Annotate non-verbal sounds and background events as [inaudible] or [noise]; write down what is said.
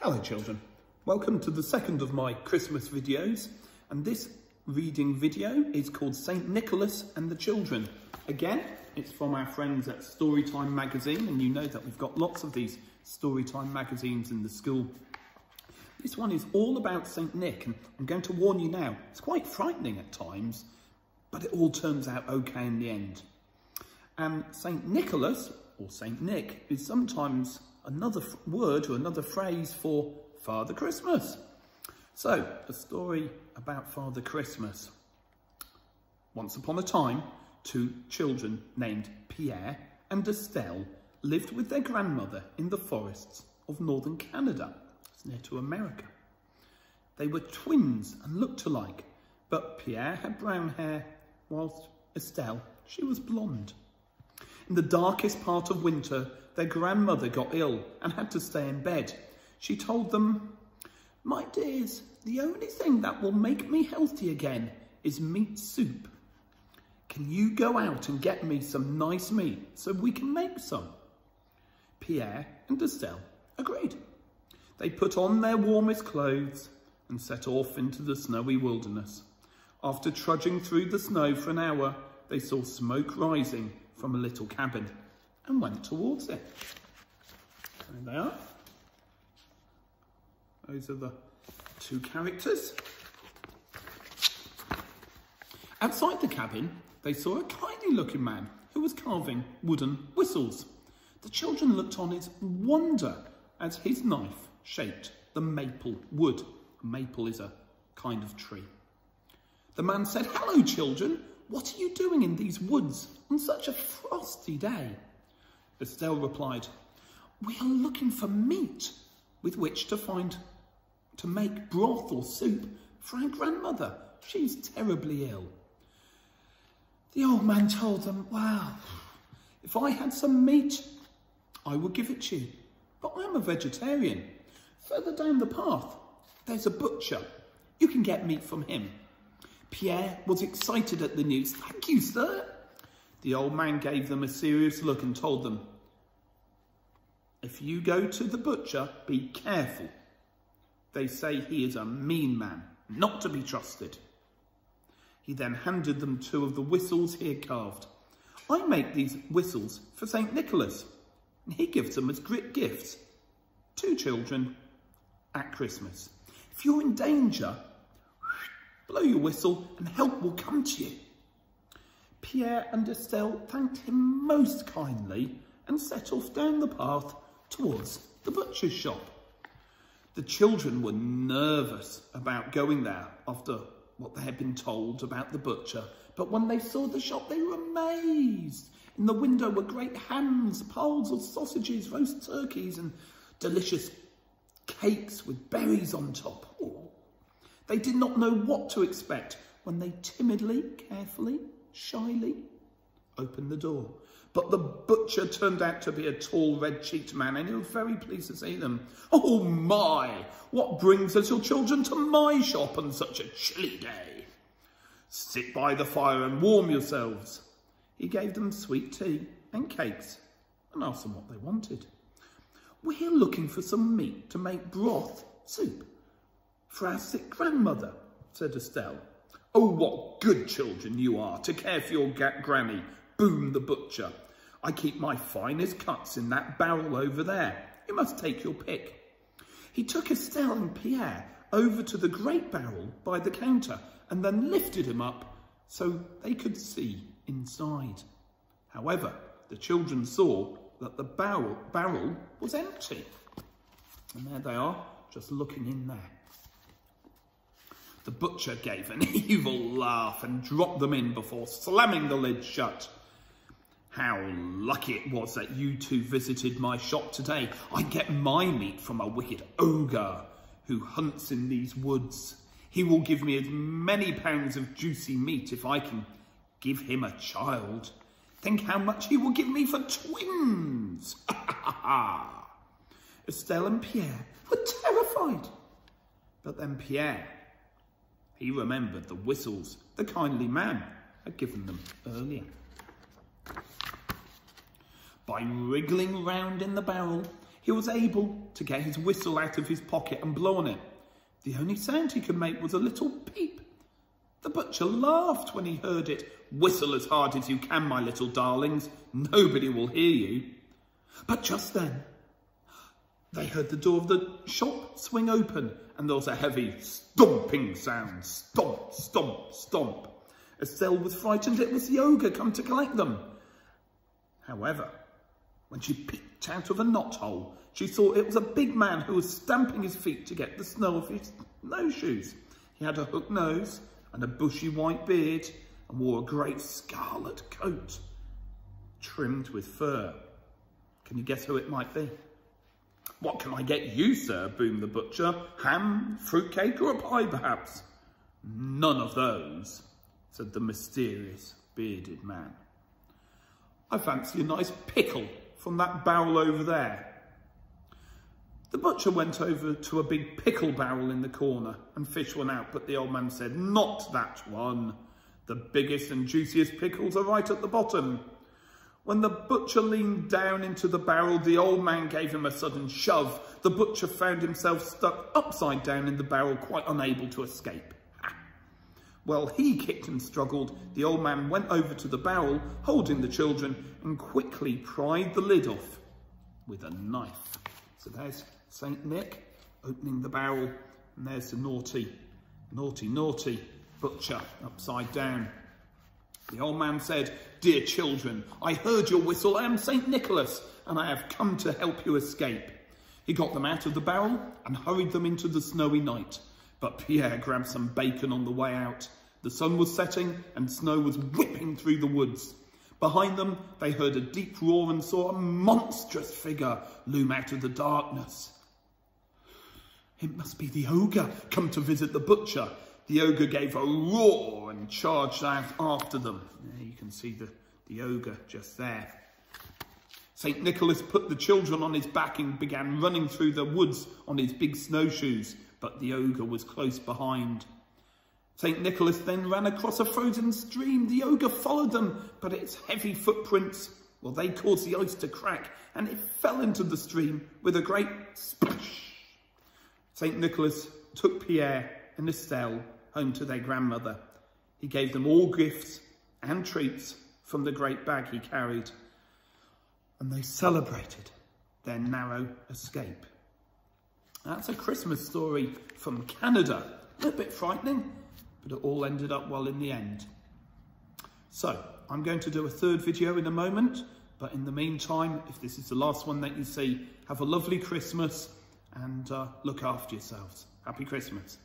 Hello children, welcome to the second of my Christmas videos and this reading video is called St Nicholas and the Children. Again, it's from our friends at Storytime magazine and you know that we've got lots of these Storytime magazines in the school. This one is all about St Nick and I'm going to warn you now, it's quite frightening at times, but it all turns out okay in the end. And St Nicholas, or St Nick, is sometimes another word or another phrase for Father Christmas. So, a story about Father Christmas. Once upon a time, two children named Pierre and Estelle lived with their grandmother in the forests of northern Canada. It's near to America. They were twins and looked alike, but Pierre had brown hair, whilst Estelle, she was blonde. In the darkest part of winter, their grandmother got ill and had to stay in bed. She told them, My dears, the only thing that will make me healthy again is meat soup. Can you go out and get me some nice meat so we can make some? Pierre and Estelle agreed. They put on their warmest clothes and set off into the snowy wilderness. After trudging through the snow for an hour, they saw smoke rising from a little cabin and went towards it. There they are. Those are the two characters. Outside the cabin, they saw a kindly looking man who was carving wooden whistles. The children looked on in wonder as his knife shaped the maple wood. Maple is a kind of tree. The man said, Hello, children. What are you doing in these woods on such a frosty day? Estelle replied, We are looking for meat with which to find, to make broth or soup for our grandmother. She's terribly ill. The old man told them, Well, if I had some meat, I would give it to you. But I'm a vegetarian. Further down the path, there's a butcher. You can get meat from him. Pierre was excited at the news. Thank you, sir. The old man gave them a serious look and told them, If you go to the butcher, be careful. They say he is a mean man, not to be trusted. He then handed them two of the whistles he had carved. I make these whistles for St. Nicholas, and he gives them as great gifts. To children at Christmas. If you're in danger, blow your whistle and help will come to you. Pierre and Estelle thanked him most kindly and set off down the path towards the butcher's shop. The children were nervous about going there after what they had been told about the butcher, but when they saw the shop, they were amazed. In the window were great hams, piles of sausages, roast turkeys, and delicious cakes with berries on top. They did not know what to expect when they timidly, carefully, shyly opened the door. But the butcher turned out to be a tall, red-cheeked man, and he was very pleased to see them. Oh my, what brings little children to my shop on such a chilly day? Sit by the fire and warm yourselves. He gave them sweet tea and cakes and asked them what they wanted. We're looking for some meat to make broth, soup, for our sick grandmother, said Estelle. Oh, what good children you are to care for your granny, Boom the butcher. I keep my finest cuts in that barrel over there. You must take your pick. He took Estelle and Pierre over to the great barrel by the counter and then lifted him up so they could see inside. However, the children saw that the barrel, barrel was empty. And there they are, just looking in there. The butcher gave an [laughs] evil laugh and dropped them in before slamming the lid shut. How lucky it was that you two visited my shop today. I get my meat from a wicked ogre who hunts in these woods. He will give me as many pounds of juicy meat if I can give him a child. Think how much he will give me for twins. [laughs] Estelle and Pierre were terrified. But then Pierre he remembered the whistles the kindly man had given them earlier. By wriggling round in the barrel, he was able to get his whistle out of his pocket and blow on it. The only sound he could make was a little peep. The butcher laughed when he heard it. Whistle as hard as you can, my little darlings. Nobody will hear you. But just then, they heard the door of the shop swing open and there was a heavy stomping sound. Stomp, stomp, stomp. Estelle was frightened it was the ogre come to collect them. However, when she peeked out of a knothole, she saw it was a big man who was stamping his feet to get the snow off his snowshoes. He had a hook nose and a bushy white beard and wore a great scarlet coat trimmed with fur. Can you guess who it might be? What can I get you, sir? boomed the butcher. Ham, fruitcake, or a pie, perhaps? None of those, said the mysterious bearded man. I fancy a nice pickle from that barrel over there. The butcher went over to a big pickle barrel in the corner and fished one out, but the old man said, not that one. The biggest and juiciest pickles are right at the bottom. When the butcher leaned down into the barrel, the old man gave him a sudden shove. The butcher found himself stuck upside down in the barrel, quite unable to escape. Well, he kicked and struggled. The old man went over to the barrel, holding the children, and quickly pried the lid off with a knife. So there's St. Nick opening the barrel, and there's the naughty, naughty, naughty butcher upside down. The old man said, Dear children, I heard your whistle. I am St. Nicholas, and I have come to help you escape. He got them out of the barrel and hurried them into the snowy night. But Pierre grabbed some bacon on the way out. The sun was setting and snow was whipping through the woods. Behind them, they heard a deep roar and saw a monstrous figure loom out of the darkness. It must be the ogre come to visit the butcher. The ogre gave a roar and charged out after them. There you can see the, the ogre just there. St. Nicholas put the children on his back and began running through the woods on his big snowshoes, but the ogre was close behind. St. Nicholas then ran across a frozen stream. The ogre followed them, but its heavy footprints, well, they caused the ice to crack, and it fell into the stream with a great splash. St. Nicholas took Pierre and Estelle home to their grandmother. He gave them all gifts and treats from the great bag he carried, and they celebrated their narrow escape. That's a Christmas story from Canada. A little bit frightening, but it all ended up well in the end. So, I'm going to do a third video in a moment, but in the meantime, if this is the last one that you see, have a lovely Christmas and uh, look after yourselves. Happy Christmas.